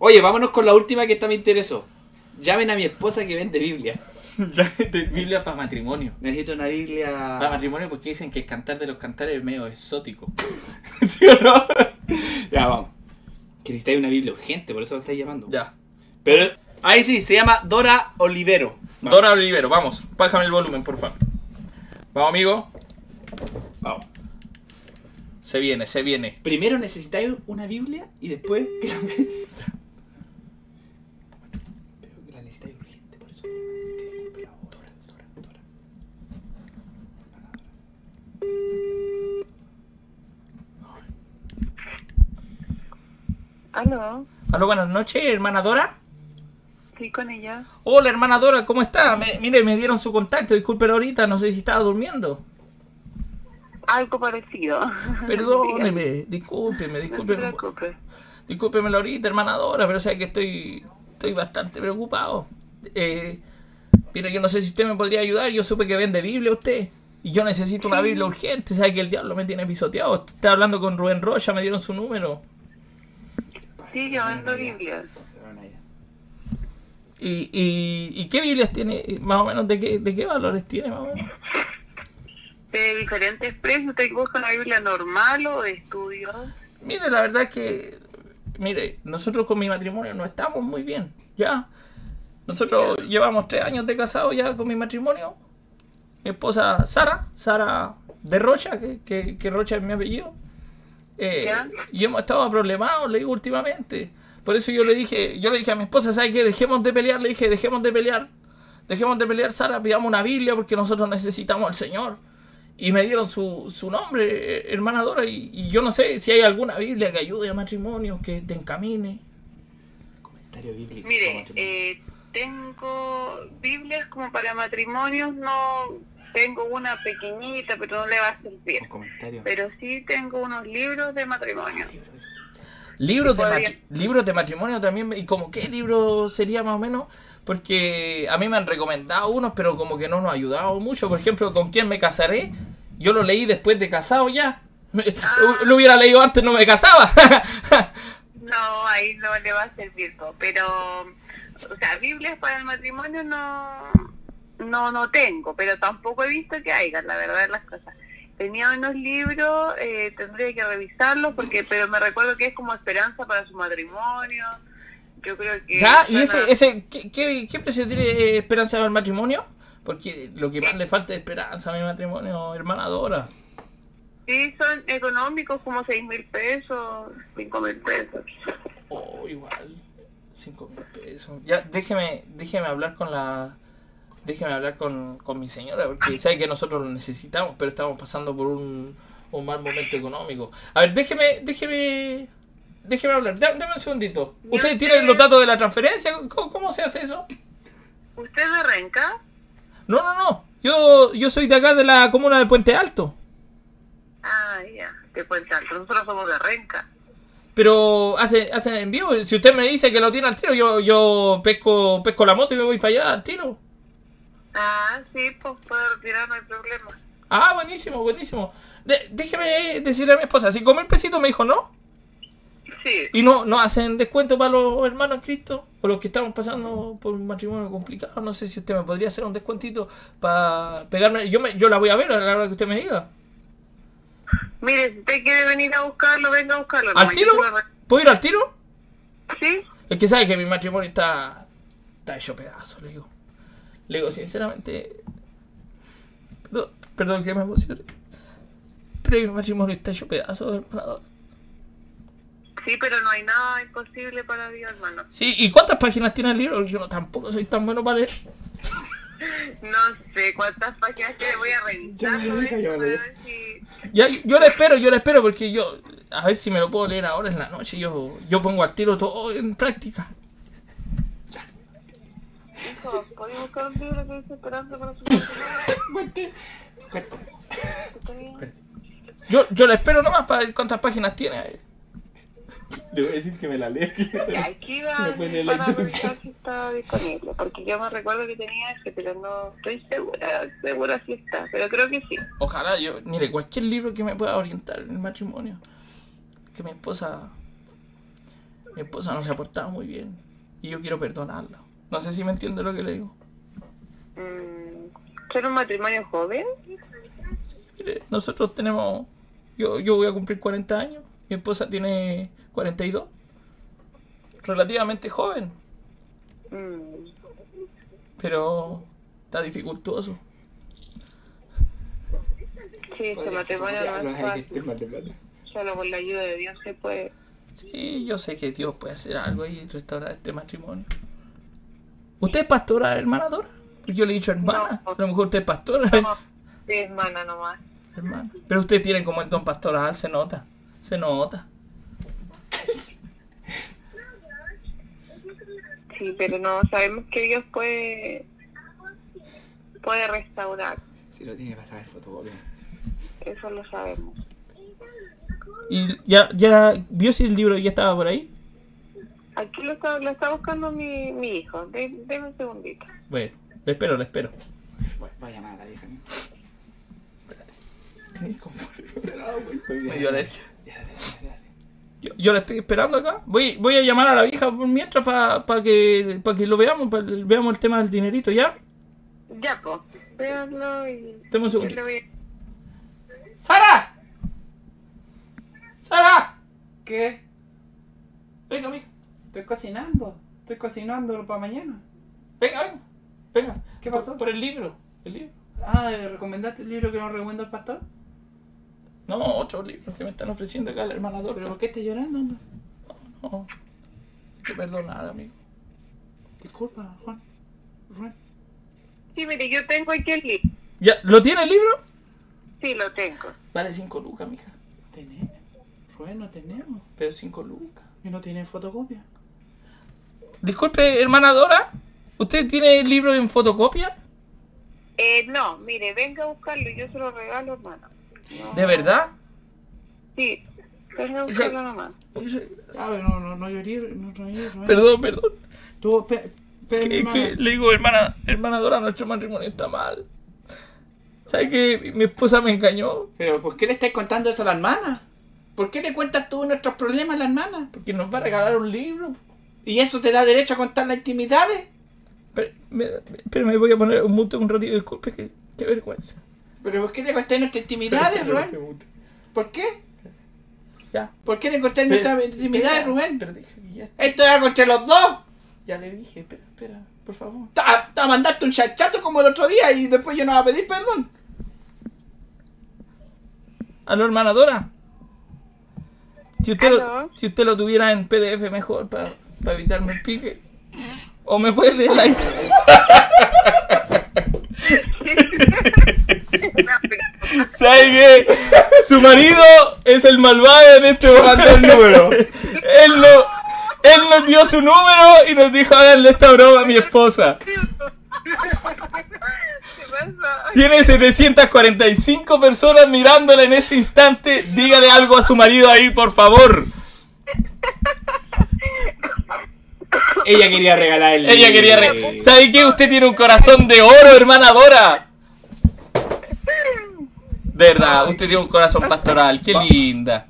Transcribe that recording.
Oye, vámonos con la última que esta me interesó. Llamen a mi esposa que vende Biblia. Biblia para matrimonio. Necesito una Biblia. Para matrimonio porque dicen que el cantar de los cantares es medio exótico. ¿Sí o no? Ya, vamos. Que necesitáis una Biblia urgente, por eso lo estáis llamando. Ya. Pero ahí sí, se llama Dora Olivero. Dora Olivero, vamos. Bájame el volumen, por favor. Vamos, amigo. Vamos. Se viene, se viene. Primero necesitáis una Biblia y después que la... Pero que la necesitáis urgente, por eso. Disculpe. Dora, Dora, Dora. Aló, Aló, buenas noches, hermana Dora. sí, con ella. Hola, hermana Dora, ¿cómo está? Me- mire, me dieron su contacto, discúlpela ahorita, no sé si estaba durmiendo. Algo parecido. Perdóneme, discúlpeme, No discúlpeme. preocupe. Discúlpeme ahorita, hermana Dora, pero sé que estoy, estoy bastante preocupado. Eh, mire, yo no sé si usted me podría ayudar, yo supe que vende Biblia usted. Y yo necesito una Biblia urgente, sabe que el diablo me tiene pisoteado. Está hablando con Rubén Rocha, me dieron su número. Sí, yo vendo Biblia. ¿Y, y, y qué Biblias tiene? Más o menos, ¿de qué, de qué valores tiene más o menos? De diferentes precios, ¿te busca una Biblia normal o de estudio? Mire, la verdad es que, mire, nosotros con mi matrimonio no estamos muy bien, ¿ya? Nosotros llevamos tres años de casado ya con mi matrimonio. Mi esposa Sara, Sara de Rocha, que, que, que Rocha es mi apellido. Eh, ¿Ya? y hemos estado problemados, le digo, últimamente. Por eso yo le dije, yo le dije a mi esposa, ¿sabes qué? Dejemos de pelear, le dije, dejemos de pelear. Dejemos de pelear, Sara, pidamos una Biblia porque nosotros necesitamos al Señor. Y me dieron su, su nombre, eh, hermana Dora, y, y yo no sé si hay alguna Biblia que ayude a matrimonios, que te encamine. Comentario bíblico. Mire, eh, tengo Biblias como para matrimonios, no tengo una pequeñita, pero no le va a servir. Un comentario. Pero sí tengo unos libros de matrimonio. Sí. Libros de, matri- libros de matrimonio también, ¿y como qué libro sería más o menos? Porque a mí me han recomendado unos, pero como que no nos ha ayudado mucho. Por ejemplo, ¿con quién me casaré? Yo lo leí después de casado ya. Me- Lo hubiera leído antes, no me casaba. No, ahí no le va a servir, pero, o sea, Biblias para el matrimonio no, no, no tengo, pero tampoco he visto que haya, la verdad de las cosas. Tenía unos libros, eh, tendría que revisarlos, porque, pero me recuerdo que es como esperanza para su matrimonio. Yo creo que. ¿Ya? ¿Y ese, ese qué, qué, qué precio tiene eh, Esperanza para el matrimonio? Porque lo que más le falta es esperanza a mi matrimonio, hermana Dora. Sí, son económicos, como seis mil pesos, cinco mil pesos. Oh, igual. 5 mil pesos. Ya, déjeme, déjeme hablar con la. Déjeme hablar con, con mi señora, porque sabe que nosotros lo necesitamos, pero estamos pasando por un, un mal momento económico. A ver, déjeme, déjeme. Déjeme hablar. Dame un segundito. ¿Y ¿Ustedes usted? tienen los datos de la transferencia? ¿Cómo, cómo se hace eso? ¿Usted de Renca? No, no, no. Yo, yo soy de acá de la comuna de Puente Alto. Ah, ya, te cuento alto. Nosotros somos de Renca. Pero hace, hacen envío. Si usted me dice que lo tiene al tiro, yo, yo pesco, pesco la moto y me voy para allá al tiro. Ah, sí, pues puedo retirar, no hay problema. Ah, buenísimo, buenísimo. De- déjeme decirle a mi esposa, si con mil pesitos me dijo no, Sí, y no, no hacen descuento para los hermanos en Cristo, o los que estamos pasando por un matrimonio complicado, no sé si usted me podría hacer un descuentito para pegarme, yo me, yo la voy a ver a la hora que usted me diga. mire, si usted quiere venir a buscarlo, venga a buscarlo. ¿Al No, tiro? ¿Puedo ir al tiro? Sí, Es que sabe que mi matrimonio está, está hecho pedazo, le digo. Le digo, sinceramente, perdón, perdón que me emocione, pero mi matrimonio está hecho pedazo, hermano. Sí, pero no hay nada imposible para Dios, hermano. Sí, ¿y cuántas páginas tiene el libro? Porque Yo tampoco soy tan bueno para leer. No sé cuántas páginas que voy a revisar. Ya sobre dijo, ya ver si... Ya, yo, yo la espero, yo la espero porque yo, a ver si me lo puedo leer ahora en la noche. Yo, yo pongo al tiro todo en práctica. Hijo, ¿podéis buscar un libro que dice esperanza para su? Cuente. Cuente. Yo, yo la espero nomás para ver cuántas páginas tiene. Le voy a decir que me la lea. Aquí va para revisar si está disponible, porque yo me recuerdo que tenía ese, pero no estoy segura, segura si está, pero creo que sí. Ojalá yo, mire, cualquier libro que me pueda orientar en el matrimonio. Que mi esposa Mi esposa no se ha portado muy bien. Y yo quiero perdonarla. No sé si me entiende lo que le digo. Mm, ¿Son un matrimonio joven? Mire, nosotros tenemos. Yo, yo voy a cumplir 40 años. Mi esposa tiene 42. Relativamente joven. Mm, Pero está dificultoso. sí, este matrimonio no es fácil. Solo con la ayuda de Dios se puede. Sí, yo sé que Dios puede hacer algo y restaurar este matrimonio. ¿Usted es pastora, hermana Dora? Porque Yo le he dicho hermana. No. A lo mejor usted es pastora, No, sí, hermana nomás. hermana. Pero usted tiene como el don pastoral, se nota. Se nota. Sí, pero no sabemos que Dios puede puede restaurar. Si lo tiene para saber fotocopia. Eso lo sabemos. ¿Y ya, ya vio si el libro ya estaba por ahí? Aquí lo está, lo está buscando mi, mi hijo. De, deme un segundito. Bueno, le espero, le espero. Voy, voy a llamar a la vieja. ¿no? Espérate. Me dio alergia. Yo, yo la estoy esperando acá. Voy, voy a llamar a la vieja por mientras para que, pa que lo veamos, para veamos el tema del dinerito, ¿ya? Ya, pues. Véanlo y. Deme un segundo. ¡Sara! ¡Sara! ¿Qué? Venga, mija. Estoy cocinando. Estoy cocinando para mañana. Venga, venga. Venga. ¿Qué Por- pasó? Por, el libro. ¿El libro? Ah, ¿recomendaste el libro que nos recomendó el pastor? No, otros libros que me están ofreciendo acá la hermana Dorca. ¿Pero por qué estás llorando? hombre? No. Hay que perdonar, amigo. Disculpa, Juan. Juan. Sí, mire, yo tengo aquí el libro. ¿Ya? ¿Lo tiene el libro? Sí, lo tengo. Vale 5 lucas, mija. ¿Tenemos? Rubén, no tenemos. Pero 5 lucas. ¿Y no tiene fotocopia? Disculpe, hermana Dora. ¿Usted tiene el libro en fotocopia? Eh, no, mire, venga a buscarlo y yo se lo regalo, hermano. No. ¿De verdad? Sí. Ah, no, no, no lloré, no lloré, Rubén. Perdón, perdón. Tú, pe, pe, Que, le digo, hermana, hermana Dora, nuestro matrimonio está mal. ¿Sabe que mi esposa me engañó? Pero ¿por qué le estás contando eso a la hermana? ¿Por qué le cuentas tú nuestros problemas a la hermana? Porque nos va a regalar un libro. ¿Y eso te da derecho a contar las intimidades? Pero me, pero me voy a poner un mute un ratito, disculpe, que qué vergüenza. ¿Pero por qué le contáis nuestras intimidades, Rubén? ¿Por qué? Ya. ¿Por qué le contáis nuestras intimidades, Rubén? Pero dije, que ya, Esto es algo entre los dos. ya le dije, espera, espera, por favor. Te te a mandarte un chachazo como el otro día y después yo no voy a pedir perdón. Aló, hermana Dora. Si usted, lo, Aló. si usted lo tuviera en PDF mejor para evitarme el pique. O me puede leer ahí. ¿Sabe qué? Su marido es el malvado en este momento. el número. él, no, él nos dio su número y nos dijo háganle esta broma a mi esposa. Tiene 745 personas mirándola en este instante. Dígale algo a su marido ahí, por favor. Ella quería regalar el Ella quería... Re ¿Sabe qué? Usted tiene un corazón de oro, hermana Dora. Verdad, usted tiene un corazón pastoral. Qué linda.